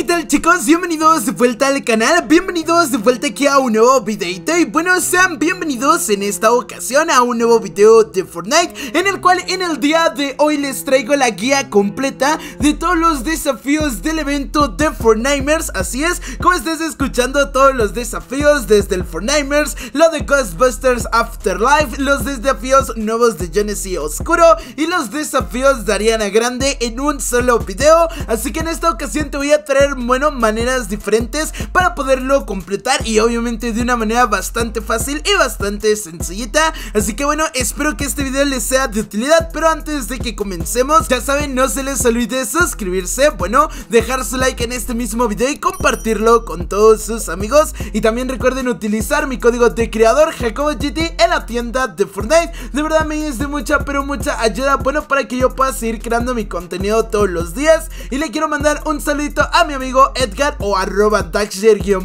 ¿qué tal chicos? Bienvenidos de vuelta al canal, bienvenidos de vuelta aquí a un nuevo videito. Y bueno, sean bienvenidos en esta ocasión a un nuevo video de Fortnite En el cual en el día de hoy les traigo la guía completa de todos los desafíos del evento de Fortnimers. Así es, como estés escuchando todos los desafíos desde el Fortnimers Lo de Ghostbusters Afterlife, los desafíos nuevos de Genesis Oscuro Y los desafíos de Ariana Grande en un solo video. Así que en esta ocasión te voy a traer bueno, maneras diferentes para poderlo completar y obviamente de una manera bastante fácil y bastante sencillita. Así que bueno, espero que este video les sea de utilidad, pero antes de que comencemos, ya saben, no se les olvide suscribirse, bueno, dejar su like en este mismo video y compartirlo con todos sus amigos. Y también recuerden utilizar mi código de creador JacoboGT en la tienda de Fortnite. De verdad me es de mucha, pero mucha ayuda, bueno, para que yo pueda seguir creando mi contenido todos los días. Y le quiero mandar un saludito a mi amigo Edgar o arroba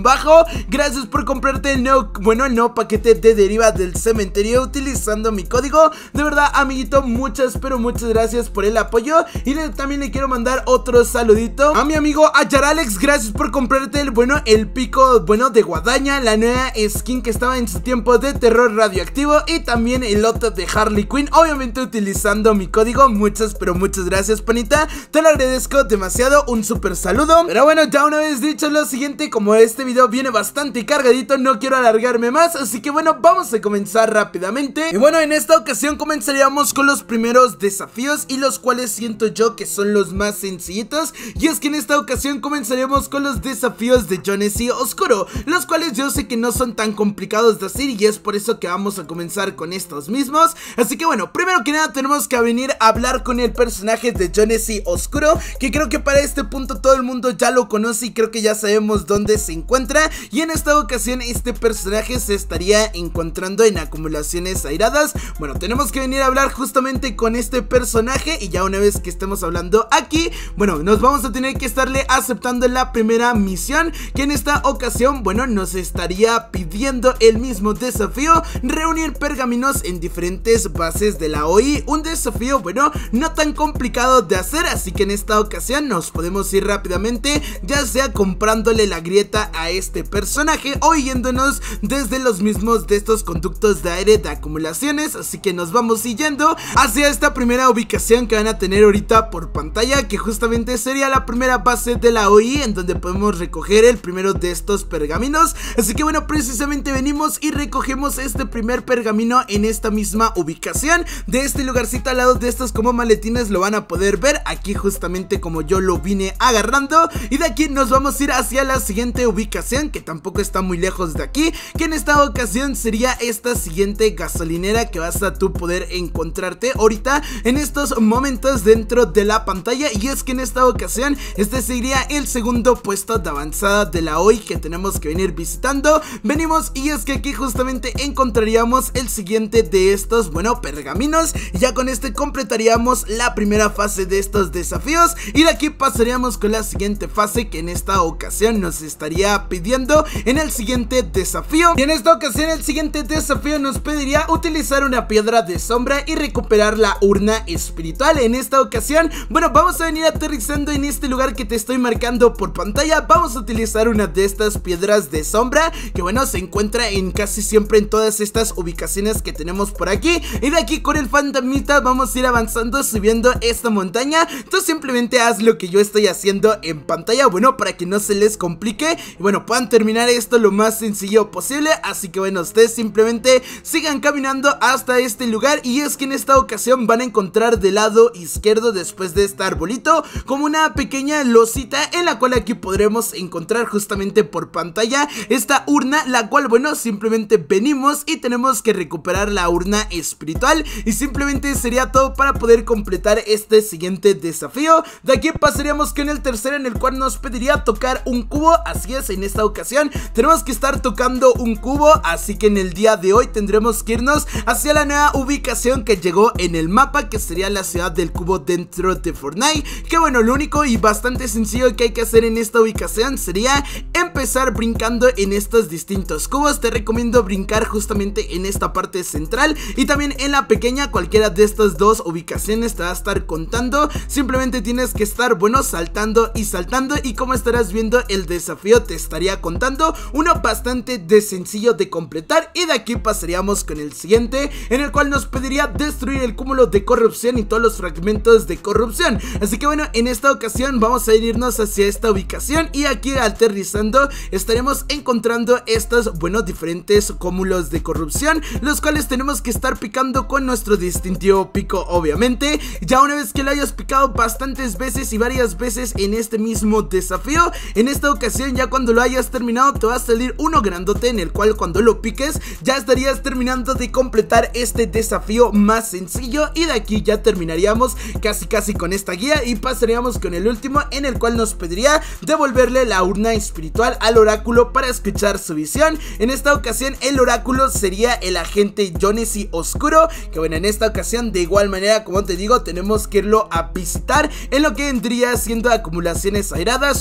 bajo Gracias por comprarte el nuevo, bueno, el nuevo paquete de deriva del cementerio utilizando mi código. De verdad, amiguito, muchas, pero muchas gracias por el apoyo. Y también le quiero mandar otro saludito a mi amigo Ayar Alex. Gracias por comprarte el, bueno, el pico, bueno, de guadaña, la nueva skin que estaba en su tiempo de terror radioactivo. Y también el lote de Harley Quinn, obviamente utilizando mi código. Muchas, pero muchas gracias, panita. Te lo agradezco demasiado. Un super saludo. Pero bueno, ya una vez dicho lo siguiente, como este video viene bastante cargadito, no quiero alargarme más, así que bueno, vamos a comenzar rápidamente. Y bueno, en esta ocasión comenzaríamos con los primeros desafíos y los cuales siento yo que son los más sencillitos. Y es que en esta ocasión comenzaríamos con los desafíos de Jonesy Oscuro, los cuales yo sé que no son tan complicados de hacer y es por eso que vamos a comenzar con estos mismos. Así que bueno, primero que nada tenemos que venir a hablar con el personaje de Jonesy Oscuro, que creo que para este punto todo el mundo ya lo conoce y creo que ya sabemos dónde se encuentra. Y en esta ocasión este personaje se estaría encontrando en acumulaciones airadas. Bueno, tenemos que venir a hablar justamente con este personaje. Y ya una vez que estemos hablando aquí Bueno, nos vamos a tener que estarle aceptando la primera misión Que en esta ocasión, bueno, nos estaría pidiendo el mismo desafío Reunir pergaminos en diferentes bases de la OI Un desafío, bueno, no tan complicado de hacer Así que en esta ocasión nos podemos ir rápidamente ya sea comprándole la grieta a este personaje o yéndonos desde los mismos de estos conductos de aire de acumulaciones, así que nos vamos siguiendo hacia esta primera ubicación que van a tener ahorita por pantalla, que justamente sería la primera base de la OI en donde podemos recoger el primero de estos pergaminos, así que bueno, precisamente venimos y recogemos este primer pergamino en esta misma ubicación, de este lugarcito al lado de estos como maletines lo van a poder ver, aquí justamente como yo lo vine agarrando y de aquí nos vamos a ir hacia la siguiente ubicación Que tampoco está muy lejos de aquí Que en esta ocasión sería esta siguiente gasolinera Que vas a tú poder encontrarte ahorita En estos momentos dentro de la pantalla. Y es que en esta ocasión Este sería el segundo puesto de avanzada de la hoy Que tenemos que venir visitando. Venimos y es que aquí justamente encontraríamos el siguiente de estos, bueno, pergaminos. Ya con este completaríamos la primera fase de estos desafíos. Y de aquí pasaríamos con la siguiente fase que en esta ocasión nos estaría pidiendo en el siguiente desafío. Y en esta ocasión el siguiente desafío nos pediría utilizar una piedra de sombra y recuperar la urna espiritual. En esta ocasión, bueno, vamos a venir aterrizando en este lugar que te estoy marcando por pantalla. Vamos a utilizar una de estas piedras de sombra que bueno, se encuentra en casi siempre en todas estas ubicaciones que tenemos por aquí. Y de aquí con el fantasmita vamos a ir avanzando subiendo esta montaña. Tú simplemente haz lo que yo estoy haciendo en pantalla bueno, para que no se les complique. Y bueno, puedan terminar esto lo más sencillo posible, así que bueno, ustedes simplemente sigan caminando hasta este lugar. Y es que en esta ocasión van a encontrar del lado izquierdo después de este arbolito como una pequeña losita en la cual aquí podremos encontrar justamente por pantalla esta urna, la cual bueno, simplemente venimos y tenemos que recuperar la urna espiritual. Y simplemente sería todo para poder completar este siguiente desafío, de aquí pasaríamos con el tercero en el cual nos pediría tocar un cubo Así es, en esta ocasión tenemos que estar tocando un cubo Así que en el día de hoy tendremos que irnos hacia la nueva ubicación que llegó en el mapa Que sería la ciudad del cubo dentro de Fortnite Que bueno, lo único y bastante sencillo que hay que hacer en esta ubicación sería empezar brincando en estos distintos cubos. Te recomiendo brincar justamente en esta parte central Y también en la pequeña, cualquiera de estas dos ubicaciones te va a estar contando. Simplemente tienes que estar, bueno, saltando y saltando Y como estarás viendo el desafío. Te estaría contando Uno bastante de sencillo de completar Y de aquí pasaríamos con el siguiente En el cual nos pediría destruir el cúmulo de corrupción y todos los fragmentos de corrupción. Así que bueno, en esta ocasión vamos a irnos hacia esta ubicación Y aquí aterrizando estaremos encontrando estos, bueno, diferentes cúmulos de corrupción Los cuales tenemos que estar picando con nuestro distintivo pico, obviamente. Ya una vez que lo hayas picado bastantes veces y varias veces en este mismo desafío. En esta ocasión ya cuando lo hayas terminado te va a salir uno grandote en el cual cuando lo piques ya estarías terminando de completar este desafío más sencillo. Y de aquí ya terminaríamos casi casi con esta guía y pasaríamos con el último en el cual nos pediría devolverle la urna espiritual al oráculo para escuchar su visión. En esta ocasión el oráculo sería el agente Jonesy Oscuro Que bueno en esta ocasión de igual manera como te digo tenemos que irlo a visitar En lo que vendría siendo acumulaciones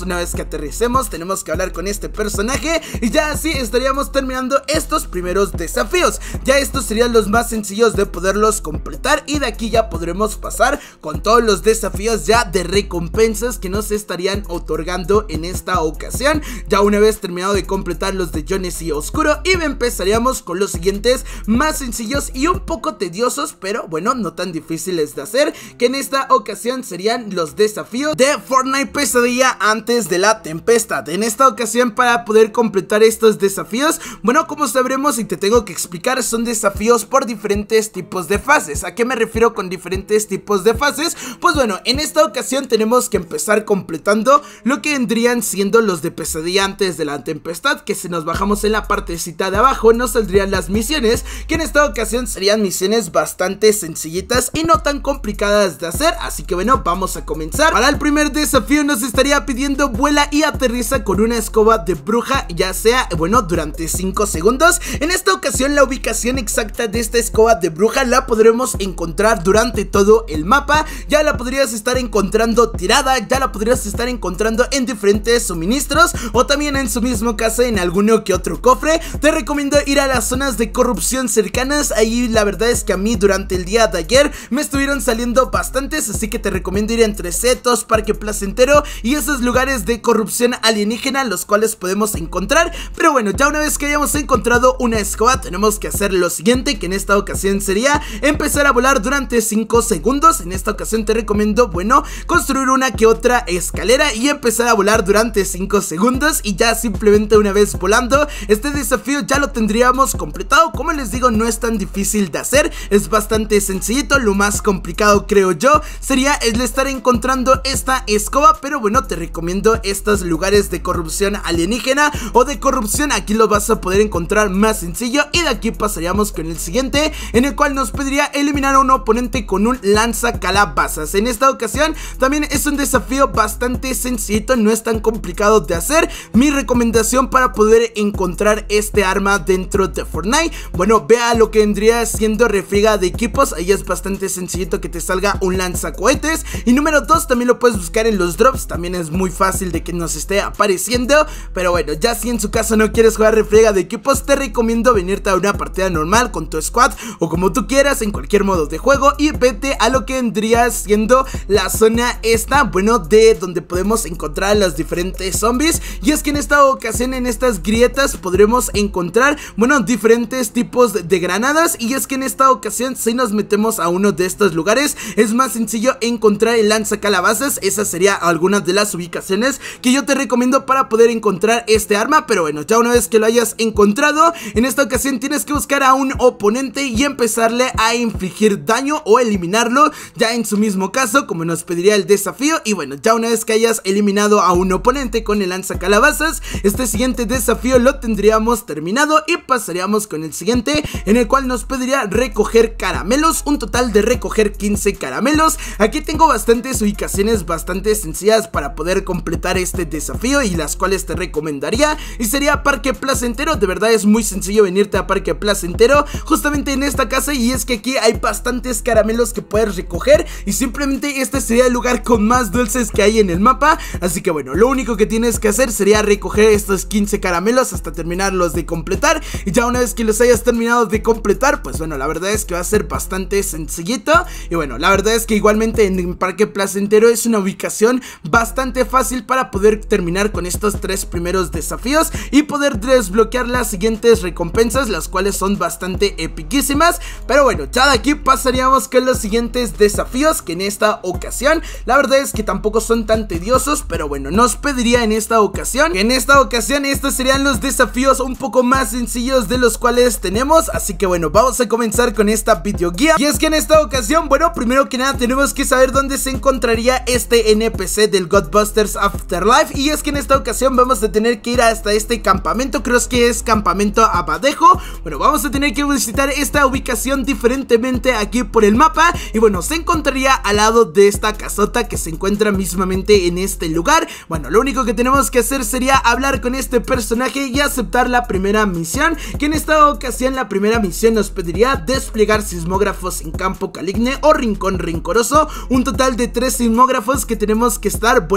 Una vez que aterricemos tenemos que hablar con este personaje Y ya así estaríamos terminando estos primeros desafíos. Ya estos serían los más sencillos de poderlos completar Y de aquí ya podremos pasar con todos los desafíos ya de recompensas que nos estarían otorgando en esta ocasión. Ya una vez terminado de completar los de Jones y Oscuro Y empezaríamos con los siguientes más sencillos y un poco tediosos Pero bueno, no tan difíciles de hacer Que en esta ocasión serían los desafíos de Fortnite Pesadilla antes de la tempestad. En esta ocasión para poder completar estos desafíos Bueno, como sabremos y te tengo que explicar Son desafíos por diferentes tipos de fases. ¿A qué me refiero con diferentes tipos de fases? Pues bueno, en esta ocasión tenemos que empezar completando lo que vendrían siendo los de pesadilla antes de la tempestad Que si nos bajamos en la partecita de abajo nos saldrían las misiones Que en esta ocasión serían misiones bastante sencillitas y no tan complicadas de hacer. Así que bueno, vamos a comenzar. Para el primer desafío nos estaría pidiendo vuela y aterriza con una escoba de bruja Ya sea, bueno, durante 5 segundos. En esta ocasión la ubicación exacta de esta escoba de bruja la podremos encontrar durante todo el mapa. Ya la podrías estar encontrando tirada, ya la podrías estar encontrando en diferentes suministros O también en su mismo caso en alguno que otro cofre. Te recomiendo ir a las zonas de corrupción cercanas. Ahí la verdad es que a mí durante el día de ayer me estuvieron saliendo bastantes Así que te recomiendo ir entre Setos, Parque Placentero y esos lugares de corrupción alienígena Los cuales podemos encontrar. Pero bueno, ya una vez que hayamos encontrado una escoba tenemos que hacer lo siguiente Que en esta ocasión sería empezar a volar durante 5 segundos. En esta ocasión te recomiendo, bueno, construir una que otra escalera y empezar a volar durante 5 segundos. Y ya simplemente una vez volando, este desafío ya lo tendríamos completado. Como les digo, no es tan difícil de hacer, es bastante sencillito. Lo más complicado creo yo sería el estar encontrando esta escoba. Pero bueno, te recomiendo estos lugares de corrupción alienígena o de corrupción. Aquí lo vas a poder encontrar más sencillo Y de aquí pasaríamos con el siguiente En el cual nos pediría eliminar a un oponente con un lanza calabazas. En esta ocasión también es un desafío bastante sencillito No es tan complicado de hacer. Mi recomendación para poder encontrar este arma dentro de Fortnite Bueno, vea lo que vendría siendo refriega de equipos. Ahí es bastante sencillito que te salga un lanzacohetes. Y número 2 también lo puedes buscar en los drops También es muy fácil de que nos esté apareciendo Pero bueno, ya si en su caso no quieres jugar refriega de equipos Te recomiendo venirte a una partida normal con tu squad O como tú quieras en cualquier modo de juego Y vete a lo que vendría siendo la zona esta Bueno, de donde podemos encontrar a los diferentes zombies. Y es que en esta ocasión en estas grietas podremos encontrar, bueno, diferentes tipos de granadas. Y es que en esta ocasión si nos metemos a uno de estos lugares Es más sencillo encontrar el lanza calabazas Esa sería alguna de las ubicaciones que yo te recomiendo para poder encontrar este arma Pero bueno, ya una vez que lo hayas encontrado En esta ocasión tienes que buscar a un oponente y empezarle a infligir daño o eliminarlo Ya en su mismo caso, como nos pediría el desafío. Y bueno, ya una vez que hayas eliminado a un oponente con el lanza calabazas Este siguiente desafío lo tendríamos terminado y pasaríamos con el siguiente En el cual nos pediría recoger caramelos, un total de recoger 15 caramelos. Aquí tengo bastantes ubicaciones bastante sencillas para poder completar este desafío y las cuales te recomendaría. Y sería Parque Placentero, de verdad es muy sencillo venirte a Parque Placentero Justamente en esta casa. Y es que aquí hay bastantes caramelos que puedes recoger. Y simplemente este sería el lugar con más dulces que hay en el mapa. Así que bueno, lo único que tienes que hacer sería recoger estos 15 caramelos hasta terminarlos de completar. Y ya una vez que los hayas terminado de completar pues bueno la verdad es que va a ser bastante sencillito. Y bueno la verdad es que igualmente en Parque Placentero es una ubicación bastante fácil para poder terminar con estos tres primeros desafíos y poder desbloquear las siguientes recompensas las cuales son bastante epiquísimas. Pero bueno ya de aquí pasaríamos con los siguientes desafíos que en esta ocasión la verdad es que tampoco son tan tediosos pero bueno nos pediría en esta ocasión en esta ocasión estos serían los desafíos un poco más sencillos de los cuales tenemos. Así que bueno vamos a comenzar con esta videoguía. Y es que en esta ocasión bueno primero que nada tenemos que saber dónde se encontraría este NPC del Godbusters Afterlife. Y es que en esta ocasión vamos a tener que ir hasta este campamento. Creo que es campamento Abadejo. Bueno vamos a tener que visitar esta ubicación diferentemente aquí por el mapa. Y bueno se encontraría al lado de esta casota que se encuentra mismamente en este lugar. Bueno lo único que tenemos que hacer sería hablar con este personaje y aceptar la primera misión que en esta ocasión la primera misión nos pediría desplegar sismógrafos en campo caligne o rincón rincoroso. Un total de tres sismógrafos que tenemos que estar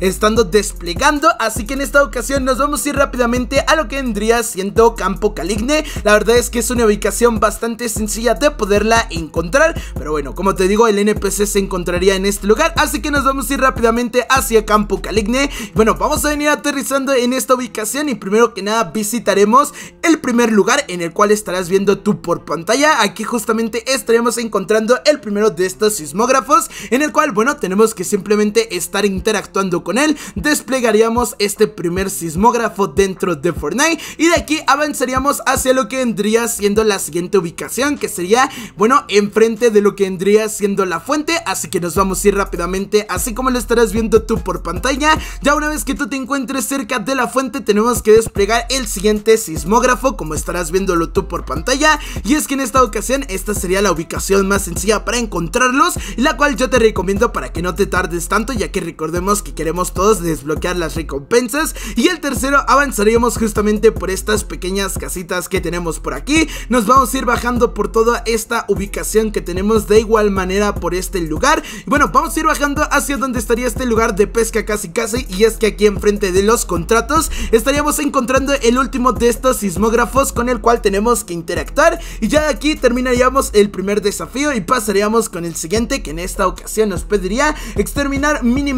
estando desplegando. Así que en esta ocasión nos vamos a ir rápidamente a lo que vendría siendo campo caligne. La verdad es que es una ubicación bastante sencilla de poderla encontrar. Pero bueno como te digo el NPC se encontraría en este lugar. Así que nos vamos a ir rápidamente hacia campo caligne. Bueno vamos a venir aterrizando en esta ubicación y primero que nada visitaremos el primer lugar en el cual estarás viendo tú por pantalla. Aquí justamente estaremos encontrando el primero de estos sismógrafos en el cual bueno tenemos que simplemente estar interactuando con él desplegaríamos este primer sismógrafo dentro de Fortnite y de aquí avanzaríamos hacia lo que vendría siendo la siguiente ubicación que sería bueno enfrente de lo que vendría siendo la fuente. Así que nos vamos a ir rápidamente así como lo estarás viendo tú por pantalla. Ya una vez que tú te encuentres cerca de la fuente tenemos que desplegar el siguiente sismógrafo como estarás viéndolo tú por pantalla. Y es que en esta ocasión esta sería la ubicación más sencilla para encontrarlos la cual yo te recomiendo para que no te tardes tanto ya que recordemos que queremos todos desbloquear las recompensas. Y el tercero avanzaríamos justamente por estas pequeñas casitas que tenemos por aquí. Nos vamos a ir bajando por toda esta ubicación que tenemos de igual manera por este lugar. Y bueno vamos a ir bajando hacia donde estaría este lugar de pesca casi casi. Y es que aquí enfrente de los contratos estaríamos encontrando el último de estos sismógrafos con el cual tenemos que interactuar. Y ya de aquí terminaríamos el primer desafío y pasaríamos con el siguiente que en esta ocasión nos pediría exterminar mini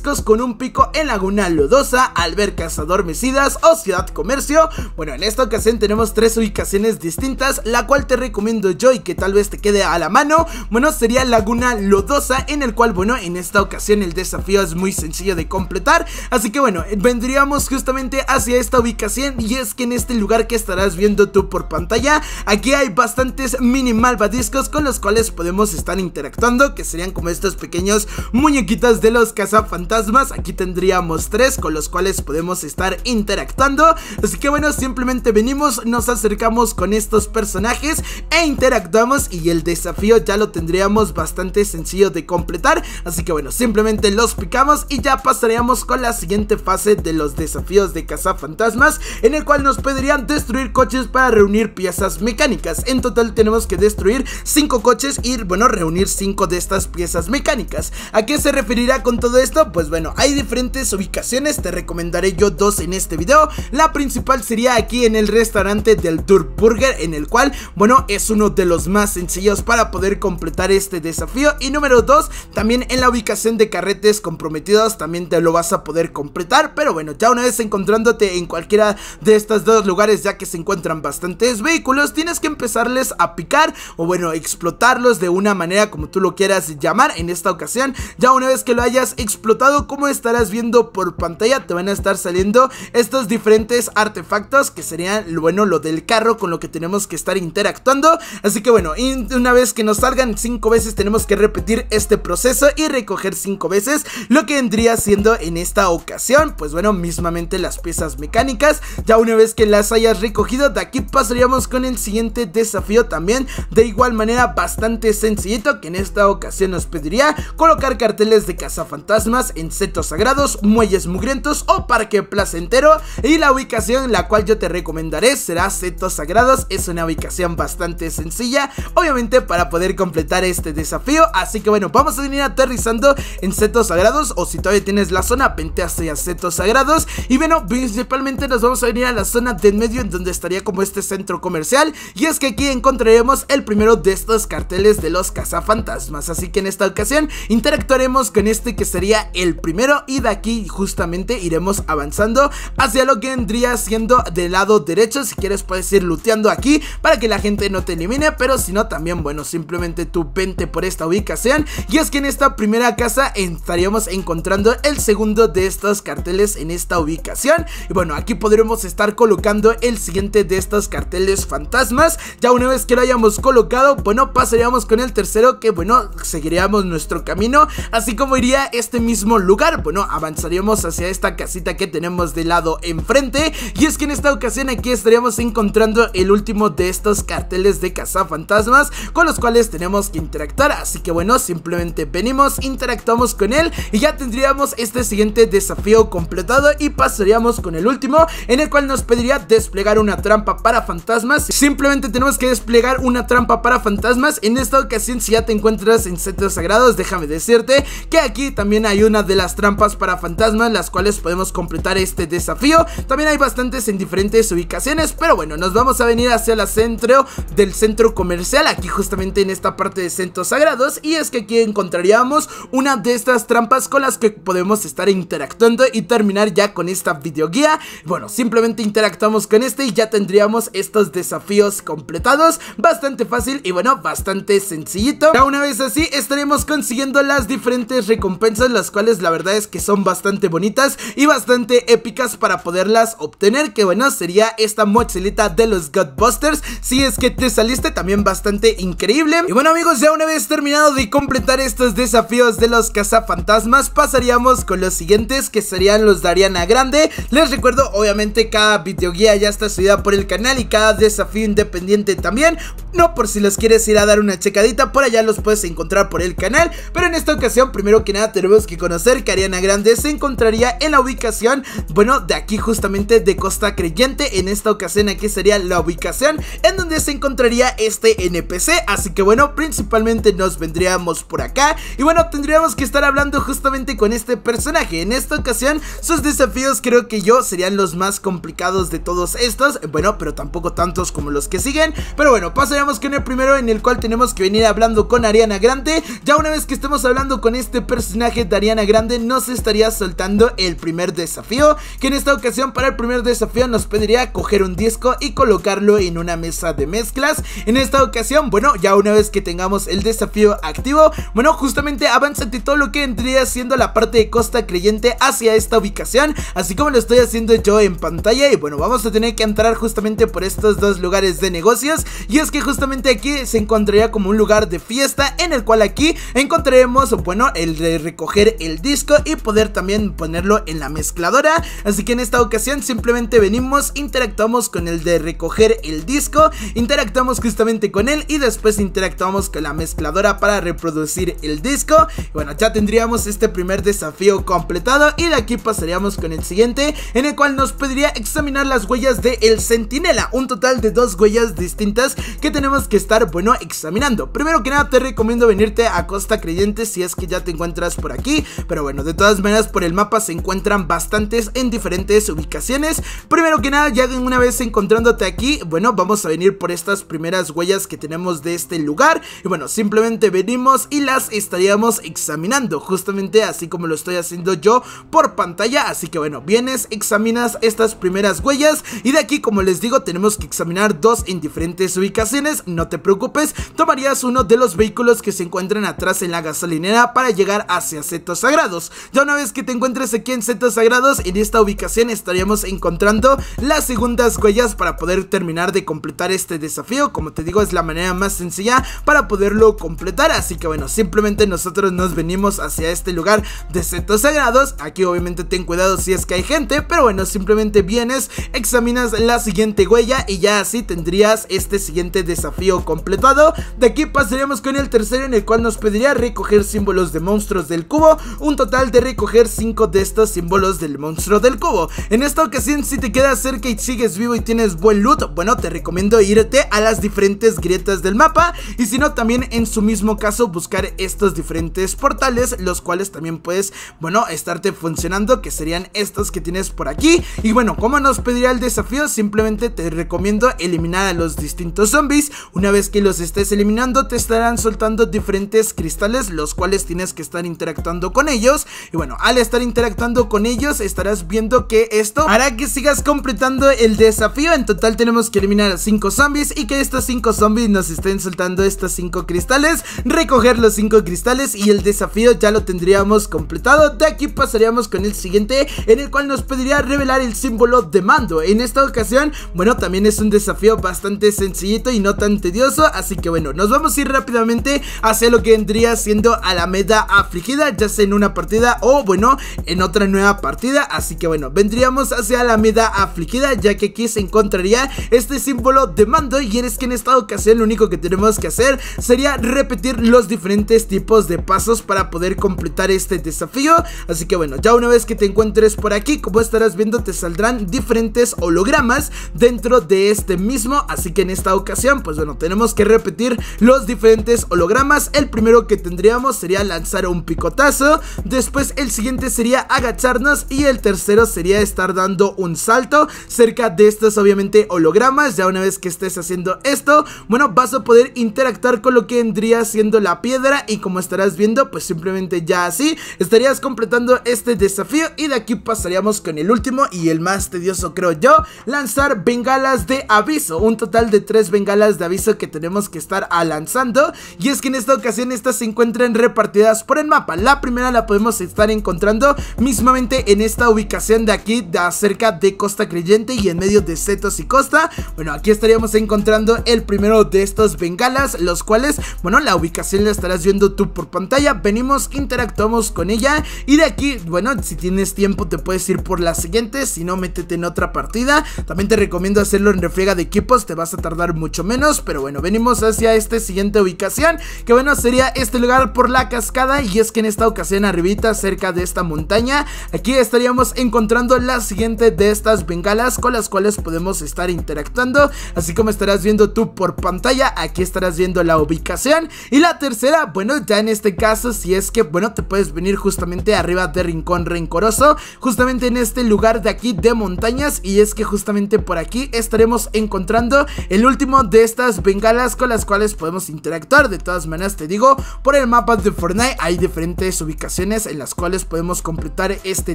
con un pico en laguna lodosa, albercas adormecidas o ciudad comercio. Bueno en esta ocasión tenemos tres ubicaciones distintas la cual te recomiendo yo y que tal vez te quede a la mano. Bueno sería laguna lodosa en el cual bueno en esta ocasión el desafío es muy sencillo de completar. Así que bueno vendríamos justamente hacia esta ubicación y es que en este lugar que estarás viendo tú por pantalla aquí hay bastantes mini malvadiscos con los cuales podemos estar interactuando que serían como estos pequeños muñequitos de los cazafantasmas aquí tendríamos tres con los cuales podemos estar interactuando. Así que bueno simplemente venimos nos acercamos con estos personajes e interactuamos y el desafío ya lo tendríamos bastante sencillo de completar. Así que bueno simplemente los picamos y ya pasaríamos con la siguiente fase de los desafíos de cazafantasmas en el cual nos pedirían destruir coches para reunir piezas mecánicas. En total tenemos que destruir 5 coches y bueno reunir 5 de estas piezas mecánicas. ¿a qué se referirá con todo esto? Pues bueno hay diferentes ubicaciones te recomendaré yo dos en este video. La principal sería aquí en el restaurante del Tour Burger en el cual bueno es uno de los más sencillos para poder completar este desafío. Y número 2 también en la ubicación de carretes comprometidos también te lo vas a poder completar. Pero bueno ya una vez encontrándote en cualquiera de estos dos lugares ya que se encuentran bastantes vehículos tienes que empezarles a picar o bueno explotarlos de una manera como tú lo quieras llamar. En esta ocasión ya una vez que lo hayas explotado como estarás viendo por pantalla. Te van a estar saliendo estos diferentes artefactos que serían bueno lo del carro con lo que tenemos que estar interactuando. Así que bueno una vez que nos salgan cinco veces tenemos que repetir este proceso y recoger cinco veces lo que vendría siendo en esta ocasión. Pues bueno mismamente las piezas mecánicas. Ya una vez que las hayas recogido de aquí pasaríamos con el siguiente desafío también. De igual manera bastante sencillito que en esta ocasión nos pediría colocar carteles de cazafantasmas en setos sagrados, muelles mugrientos o parque placentero. Y la ubicación la cual yo te recomendaré será setos sagrados, es una ubicación bastante sencilla obviamente para poder completar este desafío. Así que bueno vamos a venir aterrizando en setos sagrados o si todavía tienes la zona vente hacia setos sagrados. Sagrados Y bueno, principalmente nos vamos a venir a la zona del medio en donde estaría como este centro comercial. Y es que aquí encontraremos el primero de estos carteles de los cazafantasmas. Así que en esta ocasión interactuaremos con este que sería el primero Y de aquí justamente iremos avanzando hacia lo que vendría siendo del lado derecho Si quieres puedes ir looteando aquí para que la gente no te elimine Pero si no también bueno simplemente tú vente por esta ubicación. Y es que en esta primera casa estaríamos encontrando el segundo de estos carteles en esta ubicación. Y bueno aquí podremos estar colocando el siguiente de estos carteles fantasmas. Ya una vez que lo hayamos colocado bueno pasaríamos con el tercero que bueno seguiríamos nuestro camino Así como iría este mismo lugar. Bueno avanzaríamos hacia esta casita que tenemos de lado enfrente. Y es que en esta ocasión aquí estaríamos encontrando el último de estos carteles de cazafantasmas Con los cuales tenemos que interactuar. Así que bueno simplemente venimos, interactuamos con él Y ya tendríamos este siguiente desafío completado Y pasaríamos con el último En el cual nos pediría desplegar una trampa para fantasmas. Simplemente tenemos que desplegar una trampa para fantasmas. En esta ocasión si ya te encuentras en centros sagrados Déjame decirte que aquí también hay una de las trampas para fantasmas Las cuales podemos completar este desafío. También hay bastantes en diferentes ubicaciones Pero bueno, nos vamos a venir hacia el centro del centro comercial Aquí justamente en esta parte de centros sagrados Y es que aquí encontraríamos una de estas trampas con las que podemos estar interactuando y terminar ya con esta videoguía. Bueno, simplemente interactuamos con este y ya tendríamos estos desafíos completados. Bastante fácil y bueno, bastante sencillito. Ya una vez así estaremos consiguiendo las diferentes recompensas Las cuales la verdad es que son bastante bonitas y bastante épicas para poderlas obtener Que bueno, sería esta mochilita de los Godbusters. Si es que te saliste también bastante increíble. Y bueno amigos, ya una vez terminado de completar estos desafíos de los cazafantasmas Pasaríamos con los siguientes que serían los de Ariana Grande. Les recuerdo, obviamente cada videoguía ya está subida por el canal y cada desafío independiente también. No por si los quieres ir a dar una checadita, por allá los puedes encontrar por el canal. Pero en esta ocasión, primero que nada tenemos que conocer que Ariana Grande se encontraría en la ubicación Bueno, de aquí justamente de Costa Creyente En esta ocasión aquí sería la ubicación en donde se encontraría este NPC Así que bueno, principalmente nos vendríamos por acá. Y bueno, tendríamos que estar hablando justamente con este personaje. En esta ocasión, sus desafíos creo que yo serían los más complicados de todos estos. Bueno, pero tampoco tantos como los que siguen. Pero bueno, pasaríamos con el primero en el cual tenemos que venir hablando con Ariana Grande. Ya una vez que estemos hablando con este personaje de Ariana Grande Nos estaría soltando el primer desafío Que en esta ocasión para el primer desafío nos pediría coger un disco y colocarlo en una mesa de mezclas. En esta ocasión, bueno, ya una vez que tengamos el desafío activo Bueno, justamente avánzate todo lo que vendría siendo la parte de Costa Creyente hacia esta ubicación Así como lo estoy haciendo yo en pantalla Y bueno, vamos a tener que entrar justamente por estos dos lugares de negocios Y es que justamente aquí se encontraría como un lugar de fiesta En el cual aquí encontraremos, bueno, el de recoger el disco Y poder también ponerlo en la mezcladora. Así que en esta ocasión simplemente venimos, interactuamos con el de recoger el disco Interactuamos justamente con él y después interactuamos con la mezcladora para reproducir el disco. Bueno, ya tendríamos este primer desafío completado y de aquí pasaríamos con el siguiente En el cual nos pediría examinar las huellas de el centinela Un total de dos huellas distintas que tenemos que estar, bueno, examinando. Primero que nada te recomiendo venirte a Costa Creyente si es que ya te encuentras por aquí Pero bueno, de todas maneras por el mapa se encuentran bastantes en diferentes ubicaciones. Primero que nada, ya una vez encontrándote aquí, bueno, vamos a venir por estas primeras huellas que tenemos de este lugar. Y bueno, simplemente venimos y las estaríamos examinando Justamente así como lo estoy haciendo yo por pantalla. Así que bueno, vienes, examinas estas primeras huellas Y de aquí, como les digo, tenemos que examinar dos en diferentes ubicaciones. No te preocupes, tomarías uno de los vehículos que se encuentran atrás en la gasolinera Para llegar hacia Setos Sagrados. Ya una vez que te encuentres aquí en Setos Sagrados En esta ubicación estaríamos encontrando las segundas huellas para poder terminar de completar este desafío. Como te digo, es la manera más sencilla para poderlo completar. Así que bueno, simplemente nosotros nos venimos hacia este lugar de setos sagrados. Aquí obviamente ten cuidado si es que hay gente Pero bueno, simplemente vienes, examinas la siguiente huella Y ya así tendrías este siguiente desafío completado. De aquí pasaríamos con el tercero en el cual nos pediría recoger símbolos de monstruos del cubo Un total de recoger 5 de estos símbolos del monstruo del cubo. En esta ocasión si te quedas cerca y sigues vivo y tienes buen loot Bueno, te recomiendo irte a las diferentes grietas del mapa. Y si no, también en su mismo caso buscar estos diferentes portales Los cuales también puedes, bueno, estarte funcionando Que sería serían estos que tienes por aquí. Y bueno, ¿cómo nos pediría el desafío? Simplemente te recomiendo eliminar a los distintos zombies. Una vez que los estés eliminando te estarán soltando diferentes cristales Los cuales tienes que estar interactuando con ellos. Y bueno, al estar interactuando con ellos estarás viendo que esto hará que sigas completando el desafío. En total tenemos que eliminar a 5 zombies y que estos 5 zombies nos estén soltando estos 5 cristales. Recoger los 5 cristales y el desafío ya lo tendríamos completado. De aquí pasaríamos con el siguiente en el cual nos pediría revelar el símbolo de mando. En esta ocasión, bueno, también es un desafío bastante sencillito y no tan tedioso Así que bueno, nos vamos a ir rápidamente hacia lo que vendría siendo Alameda Afligida Ya sea en una partida o bueno, en otra nueva partida. Así que bueno, vendríamos hacia Alameda Afligida ya que aquí se encontraría este símbolo de mando. Y es que en esta ocasión lo único que tenemos que hacer sería repetir los diferentes tipos de pasos para poder completar este desafío. Así que bueno, ya una vez que te encuentres por aquí, como estarás viendo te saldrán diferentes hologramas dentro de este mismo. Así que en esta ocasión, pues bueno, tenemos que repetir los diferentes hologramas. El primero que tendríamos sería lanzar un picotazo Después el siguiente sería agacharnos y el tercero sería estar dando un salto cerca de estos obviamente hologramas. Ya una vez que estés haciendo esto, bueno, vas a poder interactuar con lo que vendría siendo la piedra Y como estarás viendo, pues simplemente ya así estarías completando este desafío. Y de aquí pasaríamos con el último y el más tedioso creo yo Lanzar bengalas de aviso. Un total de tres bengalas de aviso que tenemos que estar lanzando. Y es que en esta ocasión estas se encuentran repartidas por el mapa. La primera la podemos estar encontrando mismamente en esta ubicación de aquí de cerca de Costa Creyente y en medio de Setos y Costa. Bueno aquí estaríamos encontrando el primero de estos bengalas Los cuales, bueno la ubicación la estarás viendo tú por pantalla. Venimos, interactuamos con ella y de aquí, bueno si tienes tiempo te puedes ir por la siguiente Si no métete en otra partida. También te recomiendo hacerlo en refriega de equipos Te vas a tardar mucho menos Pero bueno, venimos hacia esta siguiente ubicación Que bueno, sería este lugar por la cascada Y es que en esta ocasión arribita cerca de esta montaña. Aquí estaríamos encontrando la siguiente de estas bengalas Con las cuales podemos estar interactuando. Así como estarás viendo tú por pantalla Aquí estarás viendo la ubicación. Y la tercera, bueno, ya en este caso Si es que, bueno, te puedes venir justamente arriba de Rincón Rencoroso Justamente en este lugar de aquí de montañas. Y es que justamente por aquí estaremos encontrando el último de estas bengalas con las cuales podemos interactuar. De todas maneras te digo, por el mapa de Fortnite hay diferentes ubicaciones en las cuales podemos completar este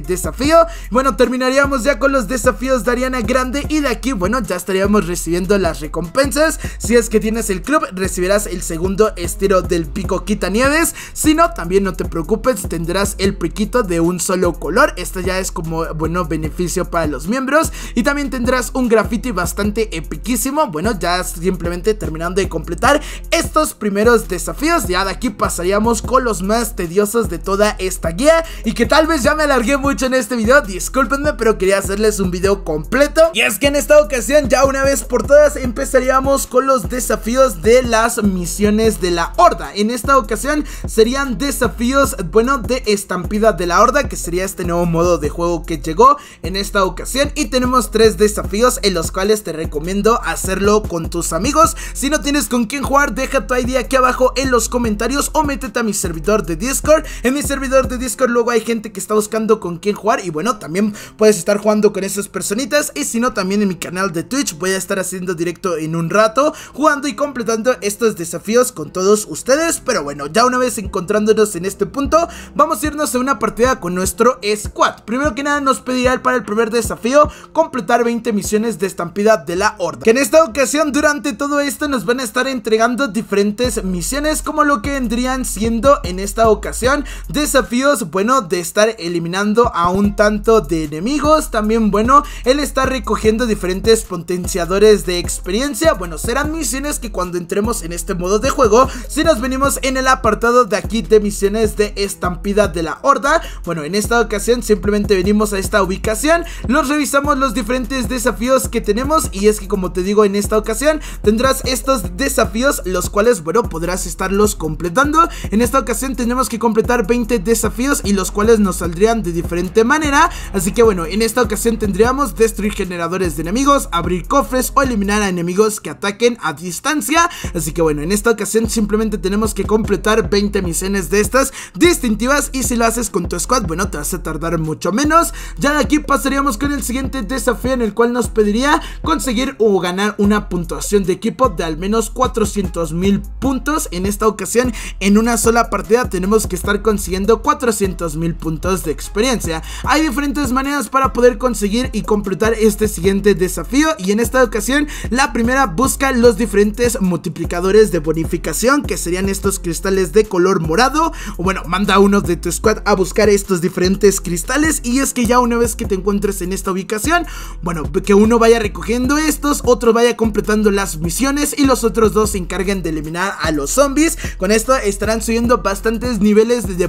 desafío. Bueno, terminaríamos ya con los desafíos de Ariana Grande Y de aquí, bueno, ya estaríamos recibiendo las recompensas. Si es que tienes el club, recibirás el segundo estilo del pico quitanieves Si no, también no te preocupes, tendrás el piquito de un solo color. Esto ya es como, bueno, beneficio para los miembros. Y también tendrás un graffiti bastante epiquísimo. Bueno, ya simplemente terminando de completar estos primeros desafíos Ya de aquí pasaríamos con los más tediosos de toda esta guía Y que tal vez ya me alargué mucho en este video. Discúlpenme, pero quería hacerles un video completo. Y es que en esta ocasión, ya una vez por todas Empezaríamos con los desafíos de las misiones de la horda. En esta ocasión serían desafíos, bueno, de estampida de la horda Que sería este nuevo modo de juego que llegó en esta ocasión. Y tenemos tres desafíos en los cuales te recomiendo hacerlo con tus amigos. Si no tienes con quién jugar, deja tu ID aquí abajo en los comentarios O métete a mi servidor de Discord. En mi servidor de Discord luego hay gente que está buscando con quién jugar Y bueno, también puedes estar jugando con esas personitas Y si no, también en mi canal de Twitch voy a estar haciendo directo en un rato Jugando y completando estos desafíos con todos ustedes Pero bueno, ya una vez encontrándonos en este punto Vamos a irnos a una partida con nuestro squad. Primero que nada nos pedirá para el primer desafío Completar 20 misiones de estampida de la horda Que en esta ocasión durante todo esto nos van a estar entregando diferentes misiones Como lo que vendrían siendo en esta ocasión Desafíos, bueno, de estar eliminando a un tanto de enemigos. También, bueno, él está recogiendo diferentes potenciadores de experiencia. Bueno, serán misiones que cuando entremos en este modo de juego Si nos venimos en el apartado de aquí de misiones de estampida de la horda Bueno, en esta ocasión simplemente venimos a esta ubicación Los revisamos los diferentes desafíos que tenemos Y es que como te digo en esta ocasión Tendrás estos desafíos los cuales, bueno, podrás estarlos completando. En esta ocasión tenemos que completar 20 desafíos Y los cuales nos saldrían de diferente manera Así que bueno, en esta ocasión tendríamos destruir generadores de enemigos Abrir cofres o eliminar a enemigos que ataquen a distancia Así que bueno, en esta ocasión simplemente tenemos que completar 20 misiones de estas distintivas Y si lo haces con tu squad, bueno, te vas a tardar mucho menos. Ya de aquí pasaríamos con el siguiente desafío en el cual nos pediría conseguir o ganar una puntuación de equipo de al menos 400 mil puntos. En esta ocasión, en una sola partida tenemos que estar consiguiendo 400 mil puntos de experiencia. Hay diferentes maneras para poder conseguir y completar este siguiente desafío y en esta ocasión la primera busca los diferentes multiplicadores de bonificación que serían estos cristales de color morado o bueno, manda a uno de tu squad a buscar estos diferentes cristales y es que ya una vez que te encuentres en esta ubicación, bueno, que uno vaya recogiendo estos, otro vaya completando las misiones y los otros dos se encarguen de eliminar a los zombies. Con esto estarán subiendo bastantes niveles de,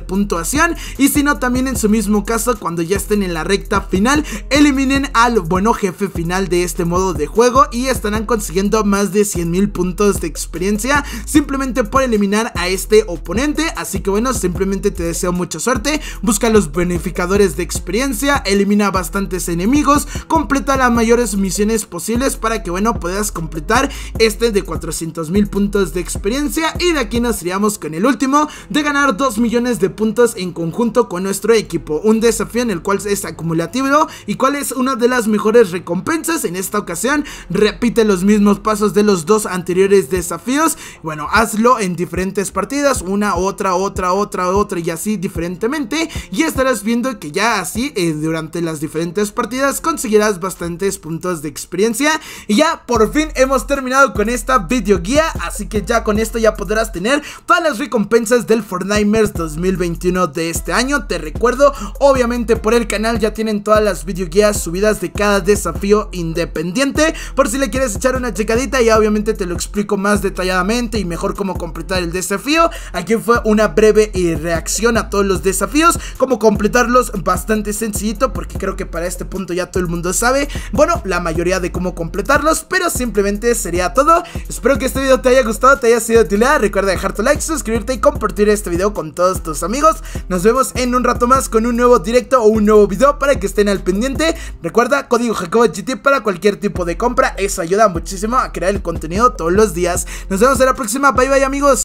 y si no también en su mismo caso cuando ya estén en la recta final eliminen al bueno jefe final de este modo de juego y estarán consiguiendo más de 100 mil puntos de experiencia simplemente por eliminar a este oponente. Así que bueno, simplemente te deseo mucha suerte. Busca los bonificadores de experiencia, elimina bastantes enemigos, completa las mayores misiones posibles para que bueno puedas completar este de 400 mil puntos de experiencia. Y de aquí nos iríamos con el último de ganar 2 millones de puntos en conjunto con nuestro equipo. Un desafío en el cual es acumulativo y cuál es una de las mejores recompensas en esta ocasión. Repite los mismos pasos de los dos anteriores desafíos. Bueno, hazlo en diferentes partidas, una, otra, otra, otra, otra y así diferentemente. Y estarás viendo que ya así eh, durante las diferentes partidas conseguirás bastantes puntos de experiencia. Y ya por fin hemos terminado con esta video guía. Así que ya con esto ya podrás tener todas las recompensas del Fortnite 2021 de este año. Te recuerdo, obviamente por el canal ya tienen todas las video guías subidas de cada desafío independiente. Por si le quieres echar una checadita, ya obviamente te lo explico más detalladamente y mejor cómo completar el desafío. Aquí fue una breve reacción a todos los desafíos, cómo completarlos bastante sencillito porque creo que para este punto ya todo el mundo sabe, bueno, la mayoría de cómo completarlos, pero simplemente sería todo. Espero que este video te haya gustado, te haya sido de utilidad. Recuerda dejar tu like, suscribirte y compartir este video con todos tus amigos. Nos vemos en un rato más con un nuevo directo o un nuevo video para que estén al pendiente. Recuerda, código GT para cualquier tipo de compra, eso ayuda muchísimo a crear el contenido todos los días. Nos vemos en la próxima, bye bye amigos.